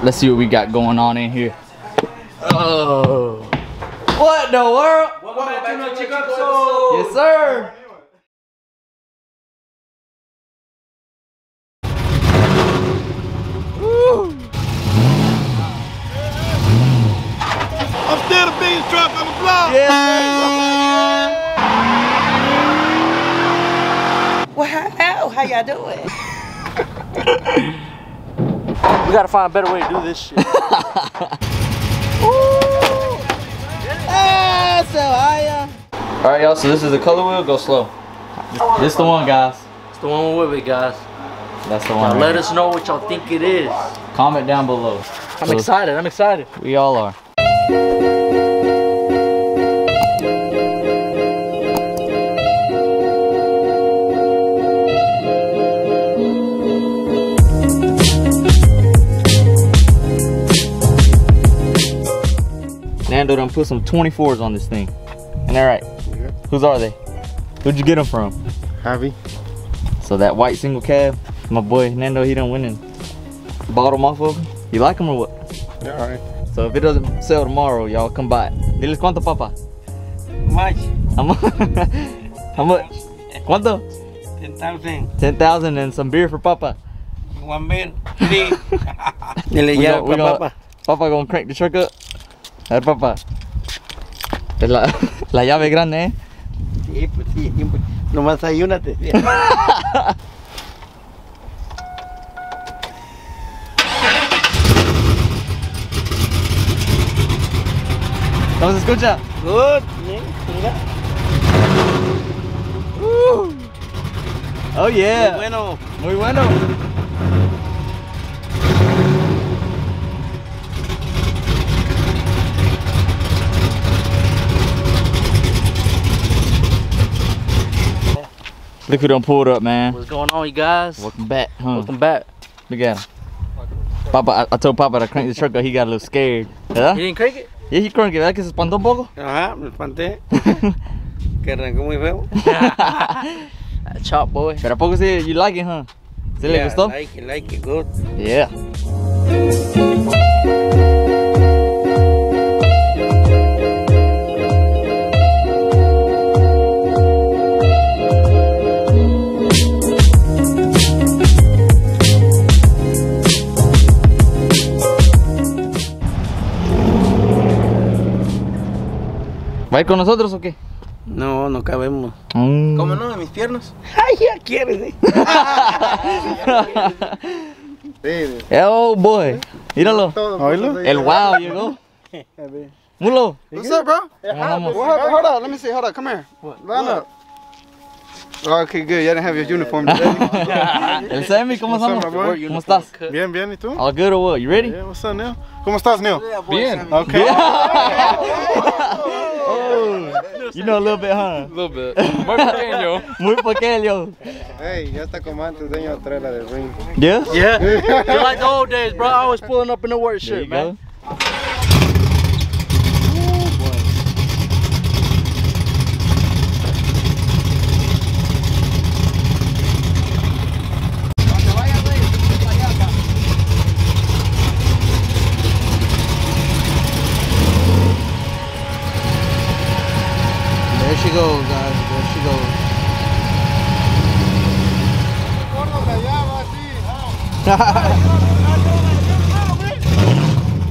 Let's see what we got going on in here. Oh. What the world? Welcome back to another Chico episode. Yes, sir. Woo. I'm still the biggest truck on the block. Yes, Well, how, how y'all doing? We gotta find a better way to do this shit. All right, y'all. So this is the color wheel. Go slow. This the one, guys. it's the one with it, guys. That's the Now one. let right us know what y'all think it is. Comment down below. I'm So- excited. I'm excited. We all are. Nando done put some 24s on this thing. Ain't that right? Yeah. Whose are they? Who'd you get them from? Javi. So that white single cab, my boy Nando, he done went and bought them off of him. You like them or what? Yeah, all right. So if it doesn't sell tomorrow, y'all come by. Diles cuánto, papá. Much. How much? How much? ¿Cuánto? 10,000. 10,000 and some beer for papa. One beer. Three. Dile We ya, we pa- papa. Papa gonna crank the truck up. A ver, papá. Es la, la llave grande, ¿eh? Sí, pues sí. pues, Nomás hay una. Te... ¿Cómo se escucha? Good. mira. Uh. Oh yeah. Bueno. Muy bueno. Look who done pulled up, man. What's going on, you guys? Welcome back, huh? Welcome back. Look at him. Papa, I, I told Papa to crank the truck up. He got a little scared. ¿Verdad? You didn't crank it? Yeah, he cranked it. ¿Verdad que se espantó un poco? Ajá, me espanté. Que arrancó muy feo. That chop boy. Pero a poco sí, you like it, huh? ¿Sí le Yeah, gustó? Like it, like it, good. Yeah. ¿Va a ir con nosotros o qué? No, no cabemos. Mm. ¿Cómo no? En mis piernas. Ay, ya quieres, eh. Sí, Oh boy. Míralo. Oílo. El wow llegó. Mulo. What's up, bro? Vamos. What happened? Hold on. Let me see. Hold on. Come here. Line up. Oh, okay, good. You didn't have your uniform today. El Sammy, ¿cómo estás? bien, bien. ¿Y tú? All good or what? You ready? Yeah, what's up, Neil? ¿Cómo estás, Neil? Bien. Okay. You know a little bit, huh? A little bit. Muy pequeño. Muy pequeño. Hey, ya está como antes, dueño de trailer del ring. Yeah? Yeah. You're like the old days, bro. I was pulling up in the work There shit, man. go. She goes, guys. There she goes.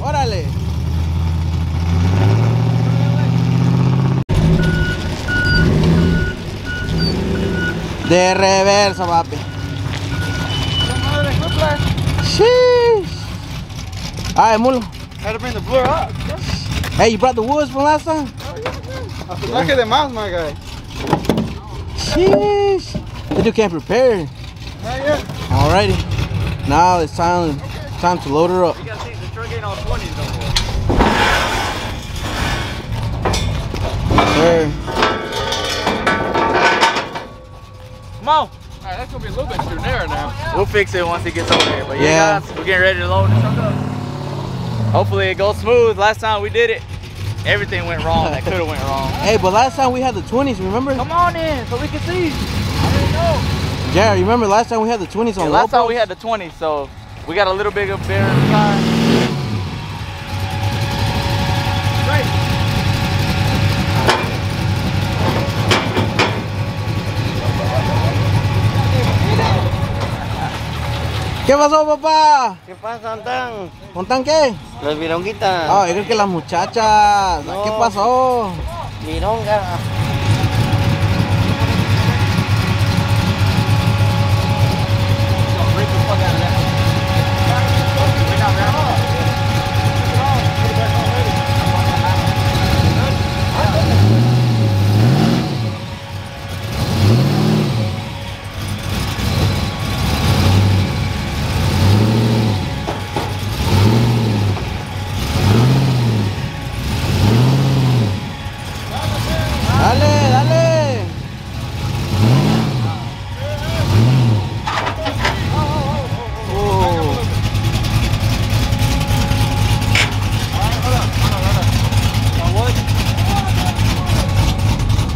Órale. De reversa, papi. Sheesh. All right, Mulo. Had to bring the blur up. Hey, you brought the woods from last time? Look at the mouse, my guy. Sheesh. But you can't prepare. Not yet. Alrighty. Now it's time time to load her up. Sir. Come on. Alright, that's gonna be a little bit too narrow now. We'll fix it once it gets over here. But yeah, Yeah. guys, we're getting ready to load the truck up. Hopefully it goes smooth. Last time we did it, everything went wrong that could have went wrong. Hey, but last time we had the 20s, remember? Come on in so we can see. Jared, you remember last time we had the 20s on Yeah, last time we had the 20s, so We got a little bit of bear inside. ¿Qué pasó, papá? ¿Qué pasa, Antán? ¿Montan qué? Los vironguitas. Ah, yo creo que las muchachas. No. ¿Qué pasó? Vironga.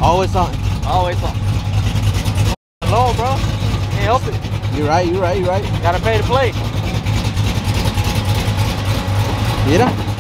Always on. Always on. Low, bro. Can't help it. You're right, you're right, you're right. Gotta pay to play. Mira.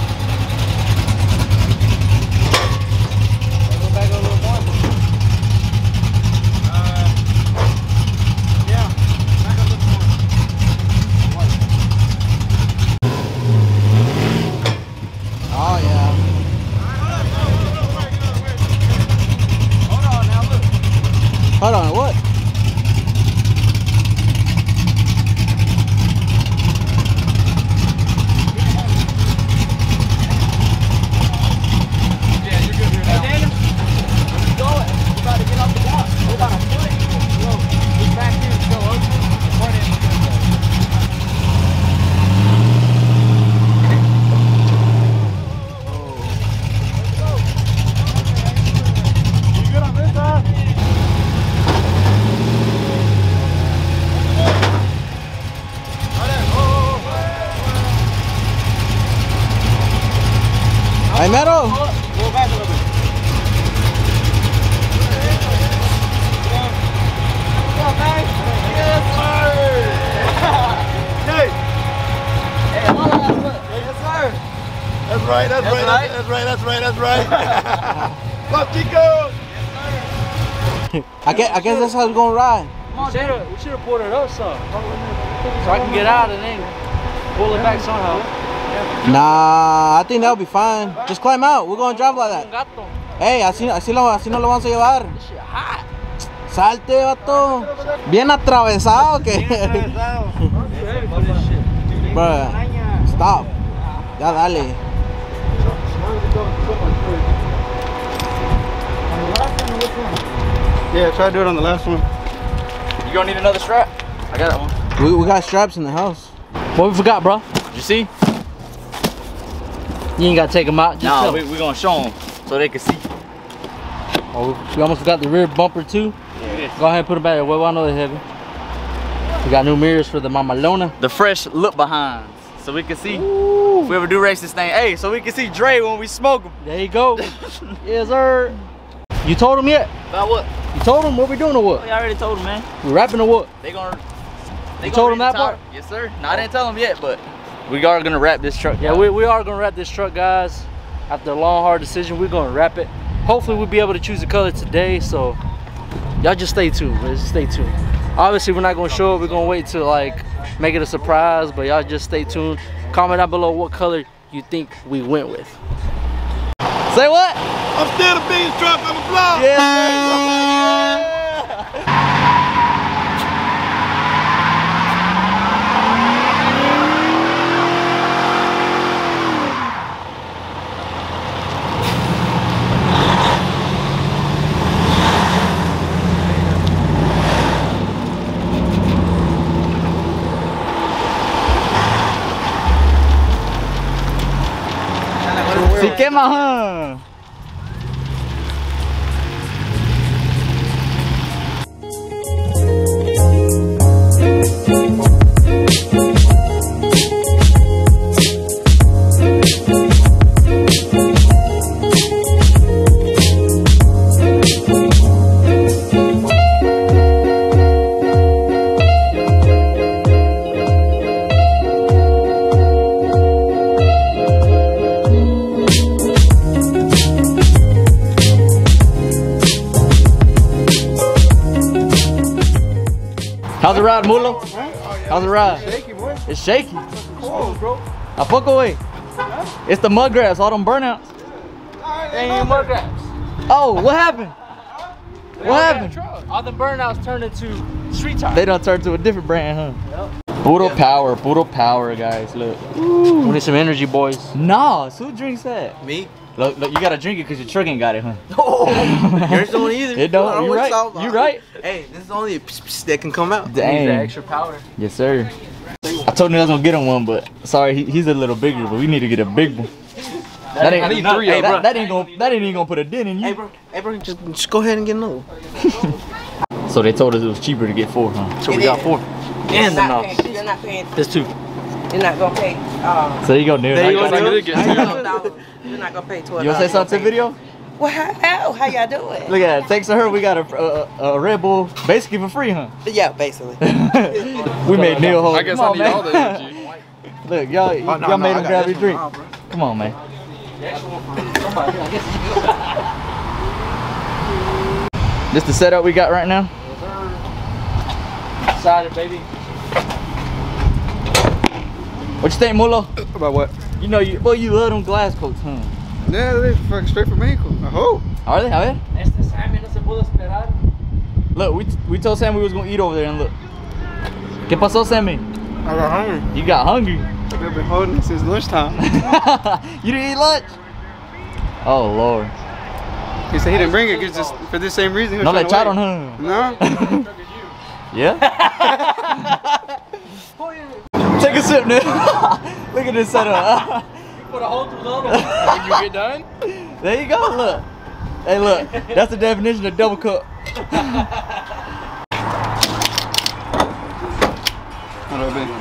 I guess, that's how it's gonna ride. We should have we should have pulled it up some. So I can get out and then pull it back somehow. Nah, I think that'll be fine. Just climb out. We're gonna drive like that. Hey, así, así, lo, así no lo vamos a llevar. Salte, vato. Bien atravesado que. Bruh, stop. Ya dale. Yeah, try to do it on the last one. You gonna need another strap? I got one. We, we got straps in the house. What we forgot, bro? You see? You ain't gotta take them out. Just Nah, tell we, 'em. we gonna show them so they can see. Oh, we almost forgot the rear bumper too. Go ahead and put them back there. Well, I know they're heavy. We got new mirrors for the Mamalona. The fresh look behind so we can see. If we ever do race this thing, hey, so we can see Dre when we smoke him. There you go. yes, sir. You told them yet? About what? You told them what we doing or what? Oh, we already told them, man. We're wrapping or what? They gonna. They You gonna told them that part? Yes, sir. No, I didn't tell them yet, but we are gonna wrap this truck. Yeah, we, we are gonna wrap this truck, guys. After a long, hard decision, we're gonna wrap it. Hopefully, we'll be able to choose a color today. So, y'all just stay tuned. Just stay tuned. Obviously, we're not gonna show it. We're gonna wait to like make it a surprise. But y'all just stay tuned. Comment down below what color you think we went with. Say what? I'm still the biggest truck on the block. Si quema, huh? How's How's the ride? It's Shaky, boy. It's shaky. Oh, bro. I fuck away. It's the mud grass, all them burnouts. Ain't mud grabs. Oh, what happened? What happened? All the burnouts turned into street tires. They don't turn to a different brand, huh? Puro power, puro power, guys. Look. We need some energy, boys. Nah, who drinks that? Me? Look, look, you gotta drink it because your truck ain't got it, huh? Oh, yours don't either. It don't. I know You what right. You right. Hey, this is only a pss, pss that can come out. Need the extra powder. Yes, sir. I told him I was gonna get him one, but sorry, he, he's a little bigger. But we need to get a big one. That ain't, I need no, three hey, of that, that ain't gonna that ain't even gonna put a dent in you. Hey, bro. Hey, bro. Just, just go ahead and get another. So they told us it was cheaper to get four, huh? So we got four. And the You're not knobs. paying- You're not paying. There's two. You're not gonna pay. Uh, So you go, dude. There you Now go, got- I did twelve. You're not gonna pay twelve. You wanna say something to the video? Well, how, how y'all doing? Look at that. Thanks to her, we got a, a, a Red Bull basically for free, huh? Yeah, basically. we made Neil hold. I guess Come I on, need man. all the energy. Look, y'all, Oh, y'all no, made him grab got your drink. one. Come on, man. This the setup we got right now. Excited, baby. What you think, Mulo? About what? You know, you boy, you love them glass coats, huh? Yeah, they fucking straight from Mexico. I hope. Are they? A ver. Este Sammy no se pudo esperar. Look, we we told Sammy we was gonna eat over there, and look. ¿Qué pasó, Sammy? I got hungry. You got hungry. I've been holding it since lunchtime. you didn't eat lunch? Oh Lord. He said he didn't bring it 'cause just for this same reason. He was No le trying to echaron, huh? No. Yeah? Take a sip, Nick. Look at this setup. Put a hole through the other one. You get done, there you go, look. Hey, look. That's the definition of double cup. Hold on, baby.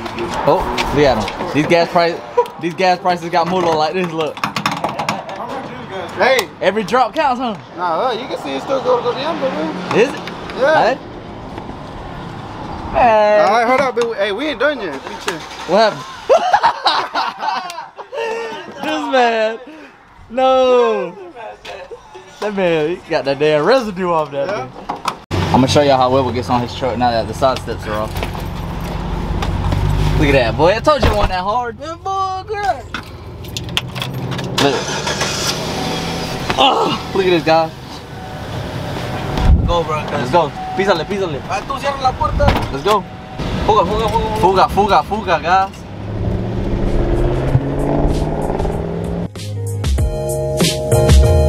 Oh, look at them. These gas price, these gas prices got Mulo like this. Look, Hey, every drop counts, huh? nah, uh, you can see it still go go to the end, man. Is it? Yeah. Hey. All right, hold up, but hey, we ain't done yet. We chill. What happened? this man. No. That man, he got that damn residue off that. Yeah. thing. I'm gonna show y'all how Weber gets on his truck now that the side steps are off. Look at that, boy. I told you it wasn't that hard. That boy, girl. Look. Oh, look at this guy. Go, bro. Let's go. Písale, písale. Ah, tú cierras la puerta. Let's go. Fuga, fuga, fuga. Fuga, fuga, fuga, guys. Alright,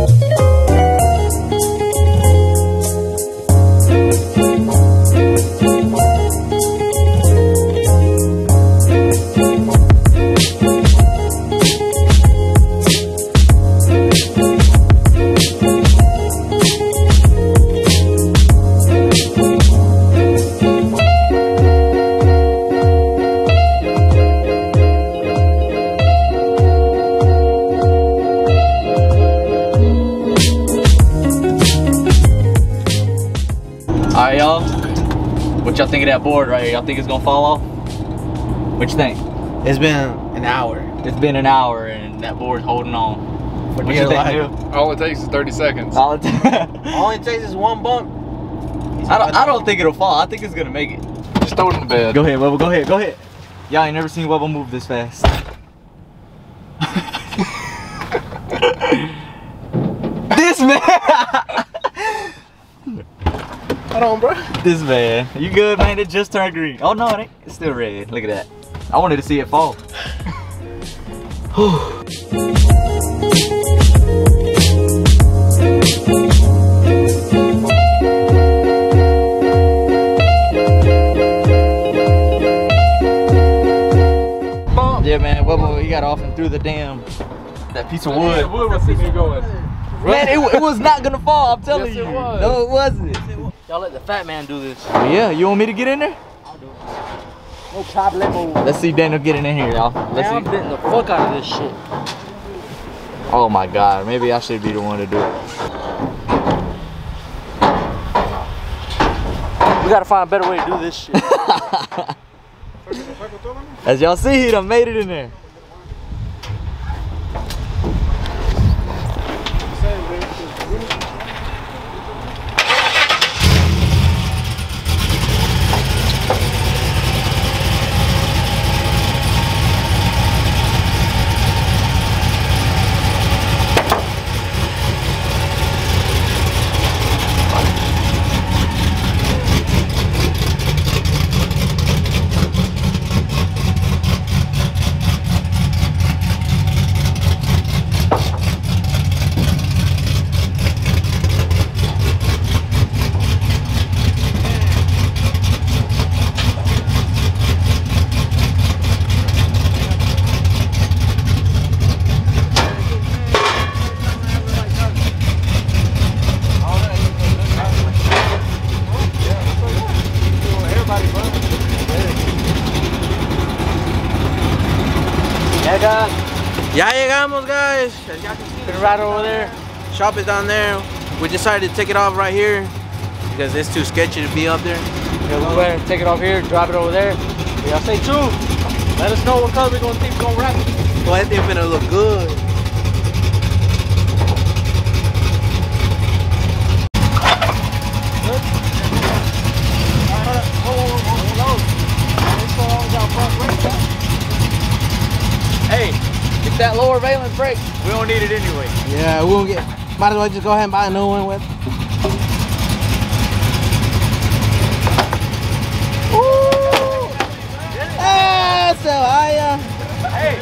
that board right here? Y'all think it's gonna fall off? What you think? It's been an hour. It's been an hour and that board's holding on. What you think, all it takes is 30 seconds. All it- All it takes is one bump. I don't, I don't think it'll fall. I think it's gonna make it. Just throw it in the bed. Go ahead, Webber. Go ahead. Go ahead. Y'all ain't never seen Webber move this fast. this man. Hold on, bro. this man. You good, man? It just turned green. Oh no, it ain't. It's still red. Look at that. I wanted to see it fall. Yeah, man. Webber, he got off and threw the damn that piece of wood. The wood was going. Man, it, it was not gonna fall. I'm telling Yes, you. it was. No, it wasn't. Y'all let the fat man do this. Oh, yeah, you want me to get in there? No problemo. Let's see Daniel getting in here, y'all. Let's Man, I'm see. betting the fuck out of this shit. Oh my god, maybe I should be the one to do it. We gotta find a better way to do this shit. As y'all see, he done made it in there. Ya llegamos, guys. As y'all can see, Put it right over there. shop is down there. We decided to take it off right here because it's too sketchy to be up there. Yeah, ahead and take it off here, drop it over there. Y'all stay tuned. Let us know what color we're gonna think we're gonna wrap it. Boy, that thing finna look good. Hey, get that lower valance brake. We don't need it anyway. Yeah, we won't get. Might as well just go ahead and buy a new one with. Woo! Eso, vaya. Uh.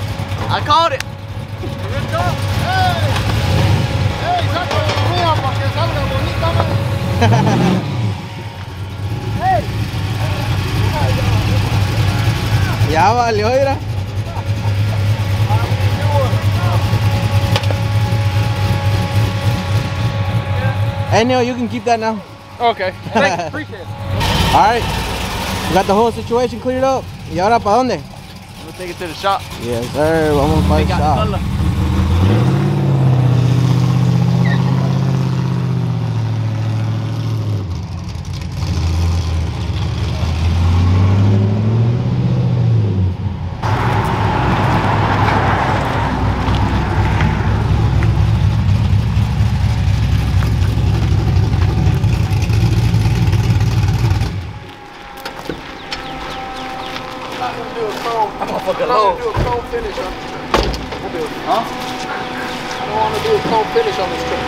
I called it. Ya valió, mira. Hey Neil, you can keep that now. Okay. Thank you. Appreciate it. Alright. We got the whole situation cleared up. ¿Y ahora para dónde? We'll take it to the shop. Yes, sir. Vamos para el Got the shop. color. Fucking low. do a chrome finish on Huh? I want to do a chrome finish on this truck.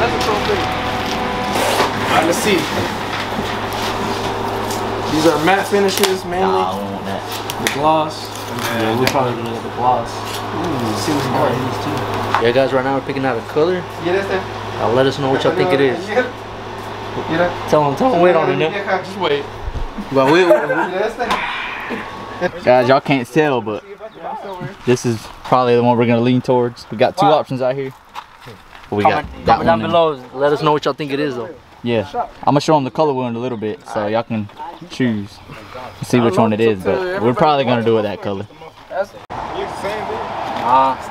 That's a chrome finish. Alright, let's see. These are matte finishes mainly. Nah, I don't want that. The gloss. Yeah, we're probably gonna get the gloss. see what's Alright, these two. Yeah, guys, right now we're picking out a color. Yeah, that's. Uh, let us know what y'all think it is. Yeah. Yeah. Tell them, tell them, wait on it now. Just wait. But we, that's that. Guys, y'all can't tell, but this is probably the one we're gonna lean towards. We got two options out here. But we got Comment, comment down one and- below. Let us know what y'all think it is, though. Yeah, I'm gonna show them the color one in a little bit, so y'all can choose, see which one it is. But we're probably gonna do it that color. Ah,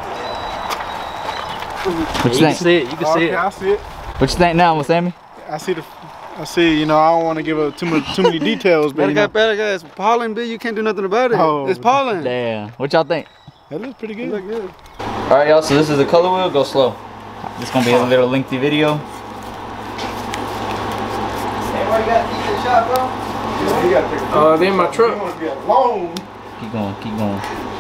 What you you can think? see it. You can see Okay, it. I see it. What you think now, Sammy? I see the. I see. You know, I don't want to give up too much, too many details, but Better you know, got better guys. Pollen, bitch. You can't do nothing about it. Oh. It's pollen. Damn. What y'all think? that looks pretty good. Look good. All right, y'all. So this is the color wheel. Go slow. This gonna be a little lengthy video. Uh, they in my truck. Long. Keep going. Keep going.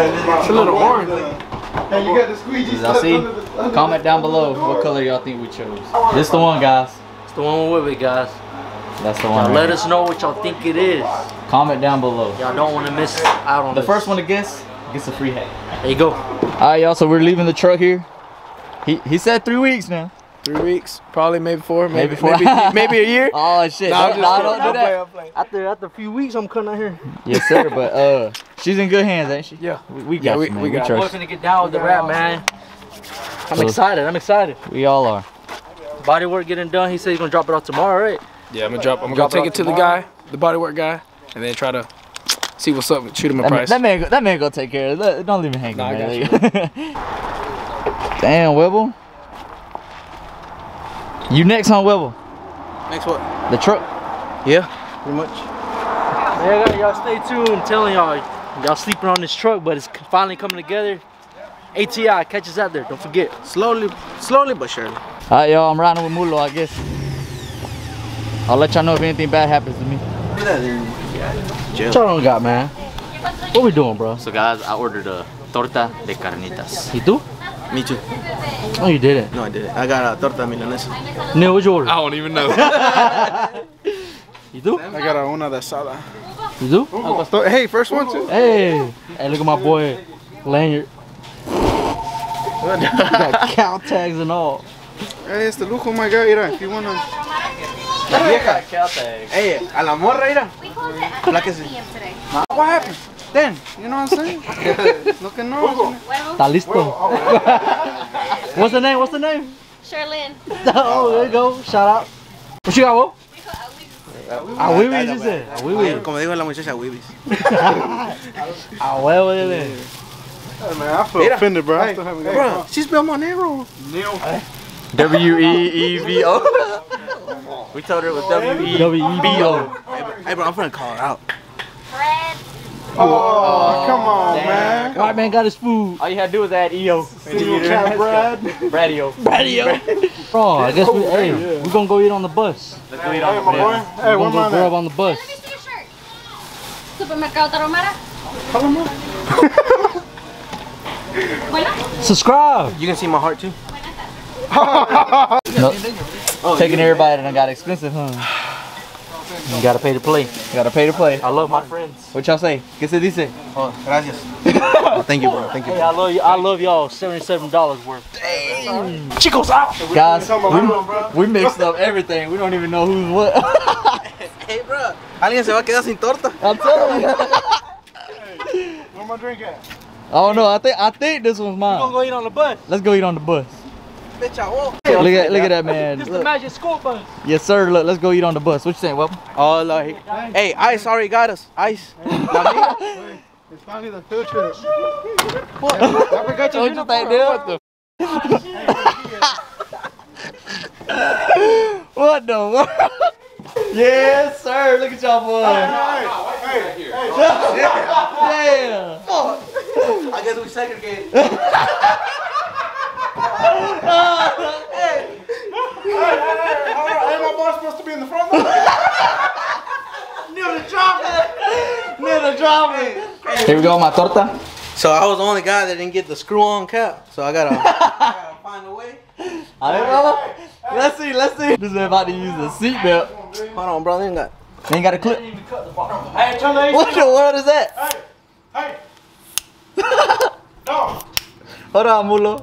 It's a little orange. Hey, you got the squeegee Y'all see? under the- under Comment down below what color y'all think we chose. This is the one, guys. It's the one with it, guys. That's the one. right let here. us know what y'all think it is. Comment down below. Y'all don't want to miss out on The this. first one to guess gets a free hat. There you go. All right, y'all. So we're leaving the truck here. He he said three weeks now. Three weeks, probably maybe four, Maybe maybe four. maybe, maybe a year. Oh shit! Nah, I'm don't, just nah, don't do I'm that. playing, I'm playing. After after a few weeks, I'm coming out here. Yes, sir. But uh, she's in good hands, ain't she? Yeah. We, we Yeah, got we- you, man. we We, got Boy, trust. finna get down with the wrap, man. I'm So- excited. I'm excited. We all are. Body work getting done. He said he's gonna drop it off tomorrow, right? Yeah, I'm gonna drop. I'm gonna Drop it take off it to the guy, the bodywork guy, and then try to see what's up. Shoot him a That man, price. that man, go- that man, go take care of it. Don't leave him hanging, Nah, I man. Damn, Webble. You next, huh, Webble? next what? The truck. Yeah, pretty much. Yeah, y'all stay tuned. I'm telling y'all, y'all sleeping on this truck, but it's finally coming together. ATI, catch us out there. Don't forget. Slowly, slowly but surely. All right, y'all. I'm riding with Mulo, I guess. I'll let y'all know if anything bad happens to me. What y'all don't got, man? What we doing, bro? So, guys, I ordered a torta de carnitas. You do? Me too. Oh, you did it? No, I didn't. I got a torta milanesa. Neil, what'd you order? I don't even know. You do? I got a una de asada. You do? So, hey, first one too. Hey, hey, look at my boy Lanyard. You got count tags and all. Hey, it's the lujo, my guy. Mira, if you wanna. La vieja. Hey, a la morra, mira. We close it at Like 5 is it- p.m. today. What happened? Then, you know what I'm saying? Looking normal. Está listo. Ah, What's the name? What's the name? Sherlyn. Oh, there you go. Shout out. What you got, Wo? A Wibis dice. A Wibis. Como dijo la muchacha, Wibis. A huevo dice. Hey, man, I feel offended, bro. I still haven't got Bro, she spelled my name wrong. Neil. W E E V O. We told her it was W E W E B O. Hey, bro, I'm finna call her out. Oh, come on, man. White man got his food. All you had to do was add EO. Single cat Brad. Radio. Radio. Bro, I guess we, hey, we're gonna go eat on the bus. Let's go eat Hey, on the bus. Hey, We're where gonna go grab on the bus. Let me see your shirt. Supermercado Tarahumara. Bueno, Subscribe. You can see my heart too. Taking everybody that done got expensive, huh? You gotta pay to play. Gotta pay to play. I love my friends. What y'all say? ¿Qué se dice? Oh, gracias. oh, thank you, bro. Thank you. Hey, I love you. I love y'all. Seventy-seven dollars worth. Chicos out. Guys, we, we mixed up everything. We don't even know who's what. Hey, bro. Alguien se va a quedar sin torta. I'm telling you. Where my drink at? I don't know. I think I think this one's mine. We're gonna go eat on the bus. Let's go eat on the bus. Bitch, I won't. Look at look at that man. This the Look. magic school bus. Yes, sir. Look, let's go eat on the bus. What you saying, Well, Oh, like, hey, Ice already got us. Ice. It's finally the field trip. What? I forgot your What you think, dude? What the world? yes, sir. Look at y'all boys. Hey, hey, hey. Damn. I guess we segregated. Ain't my boy supposed to be in the front? though? Near the drama. Here we go, my torta. So I was the only guy that didn't get the screw-on cap. So I gotta, I gotta find a way. Ver, vamos. Let's see, let's see. This man about to use the seatbelt. Hold on, bro. They ain't got. They ain't got a clip. Hey, turn the What the world is that? Hey, no. Hold on, Mulo.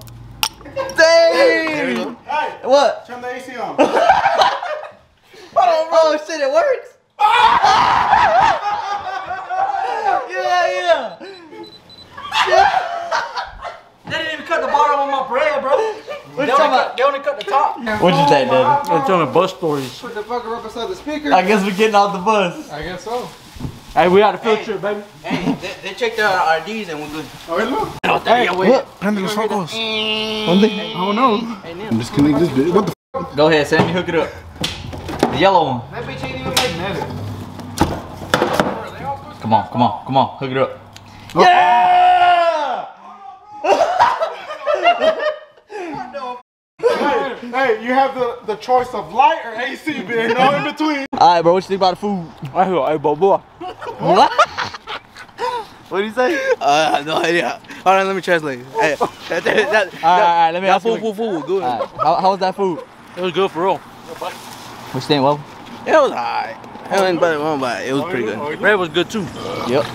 Dang. Hey, What? turn the AC on. Hold on, bro. Shit, it works. yeah, yeah. They didn't even cut the bottom of my bread, bro. What you talking about? They only cut the top. What'd you think, Daddy? They're telling bus stories. Put the fucker up beside the speaker. I guess we're getting off the bus. I guess so. Hey, we had a field trip, baby. Hey, they, they checked out our IDs and we're good. Oh, oh hey, look. What? Prende los ojos. I don't know. Disconnect this bit. What the Go ahead, Sammy. Hook it up. The yellow one. That bitch ain't even magnetic. Come on, come on, come on. Hook it up. Oh. Yeah! Hey, hey, you have the, the choice of light or AC, man. No in between. All right, bro. What you think about the food? I hear, hey, boy, What? what do you say? Uh, I have no idea. Hold on, let me translate. Hey, that, that, that, All right, all right, let me that ask you. food, food, food, good. All right, how, how was that food? It was good for real. What you think, well? It was alright. It wasn't bad, one, but it was pretty good. Bread was good too. Yep.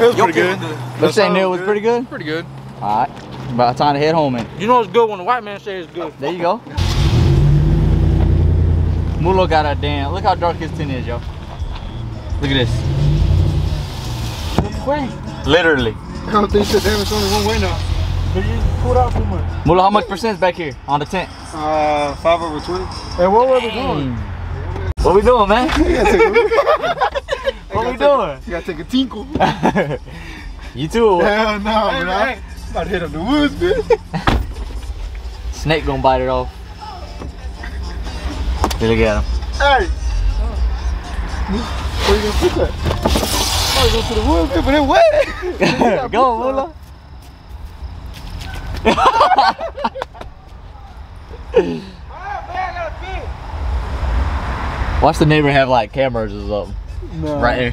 It was pretty good. What you saying, Neil? Was pretty good? Pretty good. All right. About time to head home, man. You know it's good when the white man says it's good. There you go. Mulo got a damn. Look how dark his tin is, yo. Look at this. Way. Literally. I don't think shit, damn, it's only one way now. Pulled out too much. Mulo, how much percent is back here on the tent? Uh, 5 over 20. Hey, what were we doing? What we doing, man? You gotta take a, what we doing? you gotta take a tinkle. You too. Hell no, man. About to hit up the woods, bitch. Snake gonna bite it off. Hey, Look at him. Hey! Where you gonna put that? Oh, you go to the woods, man, but it wet. Go, Mulo. Watch the neighbor have like cameras or something. No. Right here.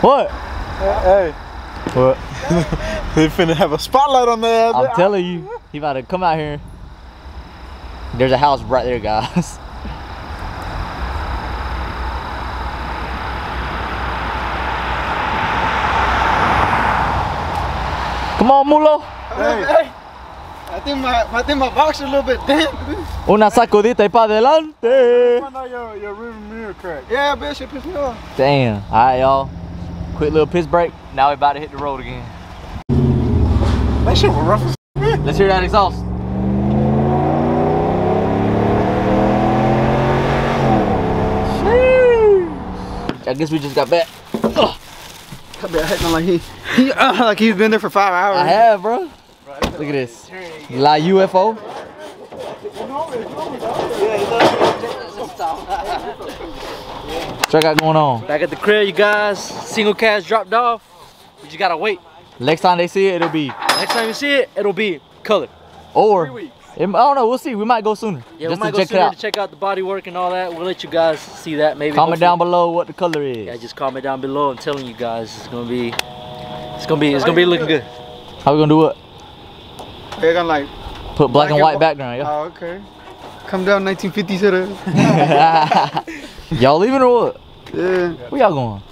What? Hey. What? They finna have a spotlight on their I'm telling you, he about to come out here. There's a house right there, guys. Come on, Mulo. Hey, hey. I think my I think my box is a little bit damp. Una sacudita y pa' adelante. Your, your rear mirror crack. Yeah, bitch, it pissed me off. Damn. All right, y'all. Quick little piss break. Now we about to hit the road again. That shit was rough Let's hear that exhaust. I guess we just got back. Ugh. I bet like he, he uh, like he's been there for five hours. I have, bro. bro Look at this. La UFO. What I got going on? Back at the crib, you guys. Single cast dropped off. We just gotta wait. Next time they see it, it'll be Next time you see it, it'll be colored. or it- I don't know. We'll see. We might go sooner. Yeah, just we might to go check it sooner out. to check out the body work and all that. We'll let you guys see that maybe. Comment hopefully. down below what the color is. Yeah, just comment down below. I'm telling you guys, it's gonna be, it's gonna be, it's gonna be looking good. How we gonna do it? They're gonna like, Put black, Black and and white whi- background, yeah. oh okay. Come down 1950s to the. y'all leaving or what? Yeah, Where y'all going?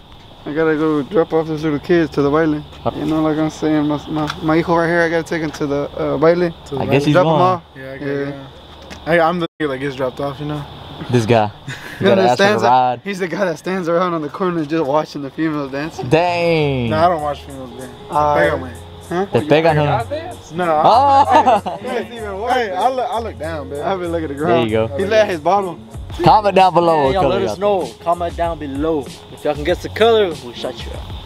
I gotta go drop off those little kids to the baile. You know, like I'm saying, my my, my hijo right here, I gotta take him to the uh, baile. I guess he's drop him going. off. Yeah, I Yeah. get yeah. Hey, I'm the nigga that gets dropped off, you know? This guy. You gotta ask for the stands ride. He's the guy that stands around on the corner just watching the females dance. Dang. No, I don't watch females dance. Uh, Pégame. Te pegan him. No, I, Oh. It's even worse. hey, I look, I look down, baby. I've been looking at the ground. There you go. He let his bottle. Comment down below Yeah, what y'all color let us know. Comment down below if y'all can guess the color. We'll shut you up.